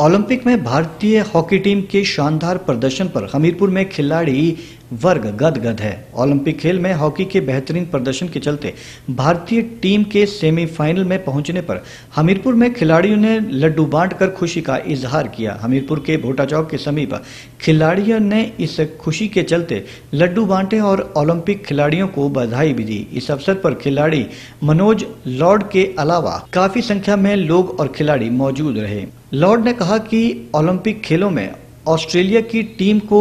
Olympic में भारतीय hockey team के शानदार प्रदर्शन पर हमीरपुर में खिलाड़ी वर्ग गदगद है। ओलंपिक खेल में हॉकी के बेहतरीन प्रदर्शन के चलते भारतीय टीम के सेमीफाइनल में पहुँचने पर हमीरपुर में खिलाड़ियों ने लड्डू बांटकर खुशी का इजहार किया। हमीरपुर के भोटा चौक के समीप खिलाड़ियों ने इस खुशी के चलते लड्डू बांटे और ओलंपिक खिलाड़ियों को बधाई भी दी। इस अवसर पर खिलाड़ी मनोज लॉर्ड के अलावा काफ़ी संख्या में लोग और खिलाड़ी मौजूद रहे। लॉर्ड ने कहा कि ओलंपिक खेलों में ऑस्ट्रेलिया की टीम को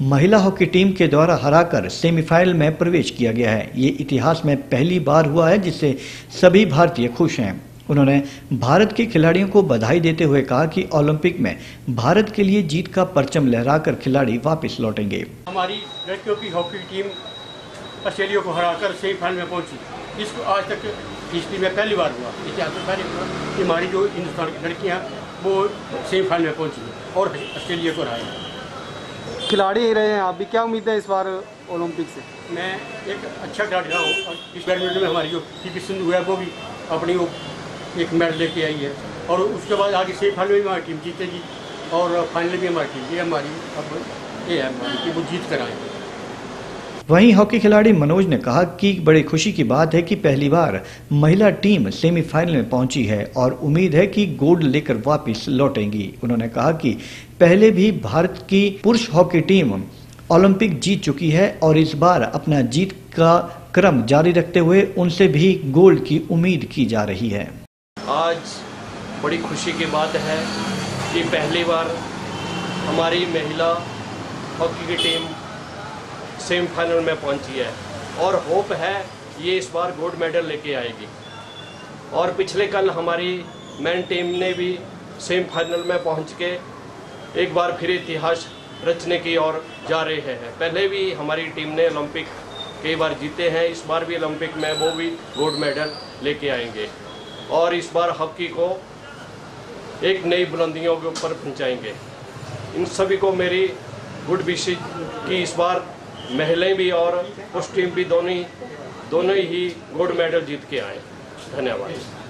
महिला हॉकी टीम के द्वारा हराकर सेमीफाइनल में प्रवेश किया गया है। ये इतिहास में पहली बार हुआ है जिससे सभी भारतीय खुश हैं। उन्होंने भारत के खिलाड़ियों को बधाई देते हुए कहा कि ओलंपिक में भारत के लिए जीत का परचम लहराकर खिलाड़ी वापस लौटेंगे। हमारी लड़कियों की हॉकी टीम ऑस्ट्रेलिया को हराकर सेमीफाइनल में पहुँची। इसको आज तक हिस्ट्री में पहली बार हुआ। इतिहास में पहली बार हमारी जो हिंदुस्तान की लड़कियाँ वो सेमीफाइनल में पहुँची और ऑस्ट्रेलिया को हराया। खिलाड़ी ही रहे हैं आप भी क्या उम्मीद है इस बार ओलंपिक से? मैं एक अच्छा खिलाड़ी रहा हूँ इस बैडमिंटन में हमारी जो पी पी सिंधु है वो भी अपनी वो एक मेडल लेके आई है। और उसके बाद आगे सेमीफाइनल में भी हमारी टीम जीतेगी और फाइनल भी हमारी टीम ये हमारी अब ये है हमारी कि वो जीत कर आए। वहीं हॉकी खिलाड़ी मनोज ने कहा कि बड़ी खुशी की बात है कि पहली बार महिला टीम सेमीफाइनल में पहुँची है और उम्मीद है कि गोल्ड लेकर वापस लौटेंगी। उन्होंने कहा कि पहले भी भारत की पुरुष हॉकी टीम ओलंपिक जीत चुकी है और इस बार अपना जीत का क्रम जारी रखते हुए उनसे भी गोल्ड की उम्मीद की जा रही है। आज बड़ी खुशी की बात है कि पहली बार हमारी महिला हॉकी की टीम सेमीफाइनल में पहुँची है। और होप है ये इस बार गोल्ड मेडल लेके आएगी। और पिछले कल हमारी मैन टीम ने भी सेमीफाइनल में पहुँच के एक बार फिर इतिहास रचने की ओर जा रहे हैं। पहले भी हमारी टीम ने ओलंपिक कई बार जीते हैं, इस बार भी ओलंपिक में वो भी गोल्ड मेडल लेके आएँगे। और इस बार हॉकी को एक नई बुलंदियों के ऊपर पहुंचाएँगे। इन सभी को मेरी गुड विशेष कि इस बार महिलाएँ भी और उस टीम भी दोनों दोनों ही गोल्ड मेडल जीत के आए। धन्यवाद।